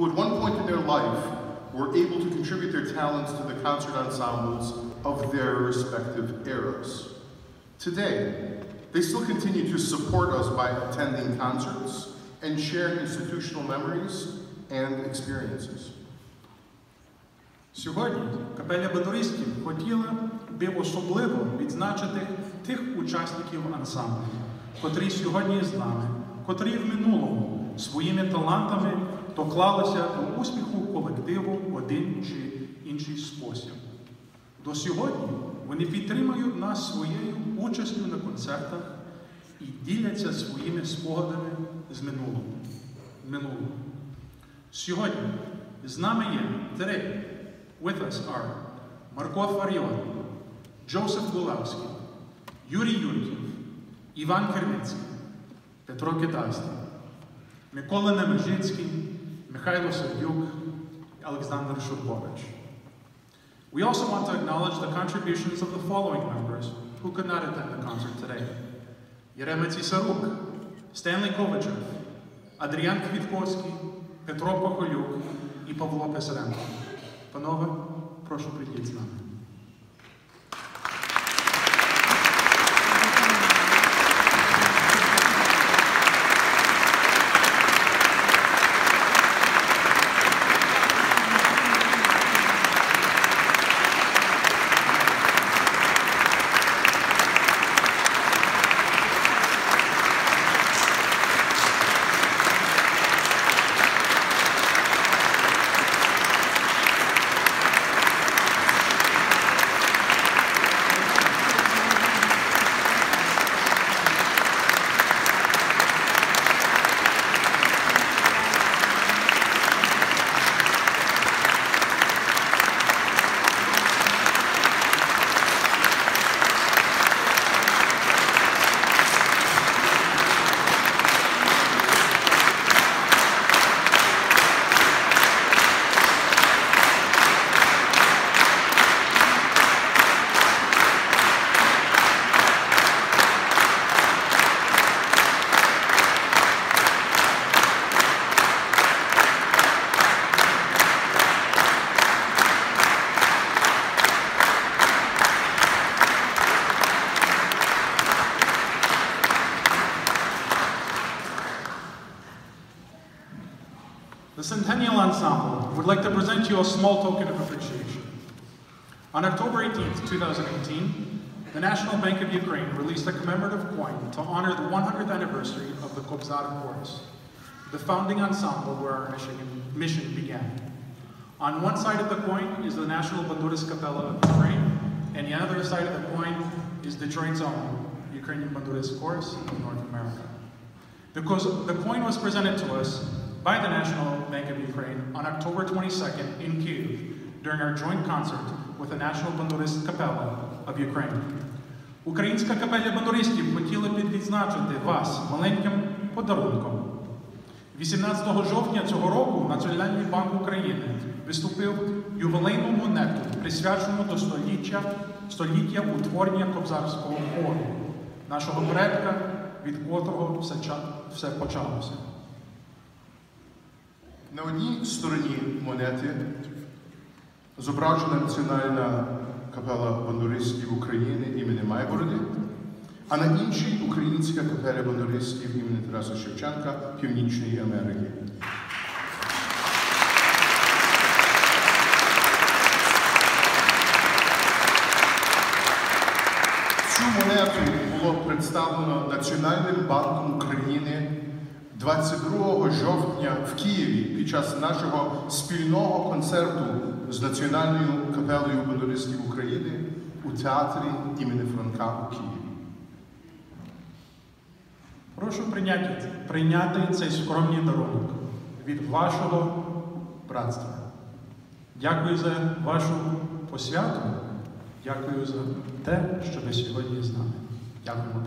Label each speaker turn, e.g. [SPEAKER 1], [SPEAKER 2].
[SPEAKER 1] who at one point in their life were able to contribute their talents to the concert ensembles of their respective eras. Today, they still continue to support us by attending concerts and share institutional memories and experiences.
[SPEAKER 2] Сьогодні капеля бандуристів хотіла би особливо відзначити тих учасників ансамблю, котрі сьогодні з нами, котрі в минулому своїми талантами доклалися до успіху колективу в один чи інший спосіб. До сьогодні вони підтримують нас своєю участю на концертах і діляться своїми спогадами з минулого. минулого. Сьогодні з нами є три. With us are Марко Фаріон, Джосиф Булавський, Юрій Юрків, Іван Керміцький, Петро Китайський, Микола Немежицький, Михайло Сердюк, Alexander Шурбович. We also want to acknowledge the contributions of the following members who could not attend the concert today. Єрема Цісарук, Stanley Ковачев, Адріан Квітковський, Петро Похолюк і Павло Писаренко. Панове, прошу прийдіть з нами. Ensemble would like to present you a small token of appreciation. On October 18, 2018, the National Bank of Ukraine released a commemorative coin to honor the 100th anniversary of the Kobzar Chorus, the founding ensemble where our mission, began. On one side of the coin is the National Bandurist Capella of Ukraine, and the other side of the coin is Detroit's own Ukrainian Bandurist Chorus of North America. Because the coin was presented to us by the National Bank of Ukraine on October 22nd in Kyiv during our joint concert with the National Bandurist Capella of Ukraine. Українська капеля бандуристів хотіла б відзначити вас маленьким подарунком. 18 жовтня цього року Національний банк України виступив ювілейну монету, присвячену до століття, століття утворення Кобзарського хору, нашого предка, від котрого все, все почалося.
[SPEAKER 1] На одній стороні монети зображена Національна капела бандуристів України імені Майбороди, а на іншій українська капеля бандуристів імені Тараса Шевченка Північної Америки. Цю монету було представлено Національним банком України 22 жовтня в Києві під час нашого спільного концерту з Національною капелею бандуристів України у театрі імені Франка у Києві.
[SPEAKER 2] Прошу прийняти, прийняти цей скромний дарунок від вашого братства. Дякую за вашу посвяту. Дякую за те, що ви сьогодні з нами. Дякуємо.